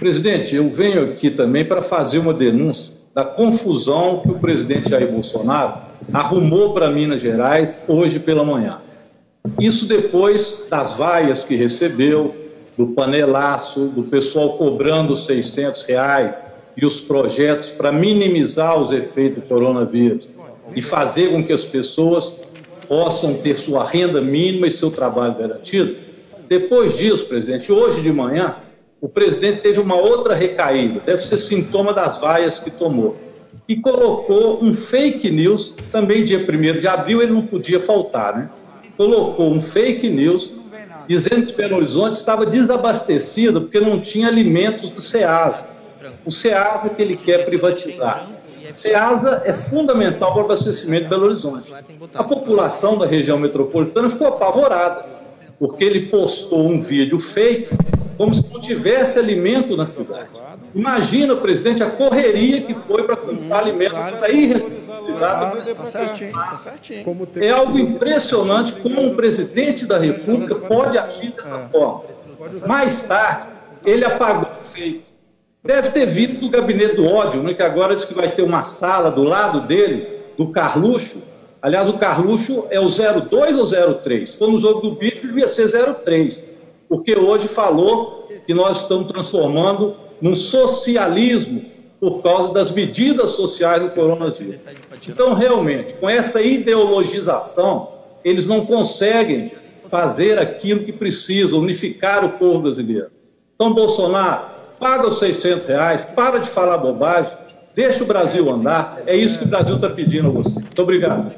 Presidente, eu venho aqui também para fazer uma denúncia da confusão que o presidente Jair Bolsonaro arrumou para Minas Gerais hoje pela manhã. Isso depois das vaias que recebeu, do panelaço, do pessoal cobrando 600 reais e os projetos para minimizar os efeitos do coronavírus e fazer com que as pessoas possam ter sua renda mínima e seu trabalho garantido. Depois disso, presidente, hoje de manhã, o presidente teve uma outra recaída, deve ser sintoma das vaias que tomou, e colocou um fake news, também dia 1 de abril ele não podia faltar, né? Colocou um fake news dizendo que Belo Horizonte estava desabastecido porque não tinha alimentos do SEASA. O SEASA que ele quer privatizar. O SEASA é fundamental para o abastecimento de Belo Horizonte. A população da região metropolitana ficou apavorada, porque ele postou um vídeo fake como se não tivesse alimento na cidade. Imagina, presidente, a correria que foi para comprar alimento da irresponsabilidade. É algo impressionante como um presidente da República pode agir dessa forma. Mais tarde, ele apagou o fake. Deve ter vindo do gabinete do ódio, né, que agora diz que vai ter uma sala do lado dele, do Carluxo. Aliás, o Carluxo é o 02 ou 03? Se for no jogo do bicho, devia ser 03 porque hoje falou que nós estamos transformando num socialismo por causa das medidas sociais do coronavírus. Então, realmente, com essa ideologização, eles não conseguem fazer aquilo que precisam, unificar o povo brasileiro. Então, Bolsonaro, paga os 600 reais, para de falar bobagem, deixa o Brasil andar. É isso que o Brasil está pedindo a você. Muito obrigado.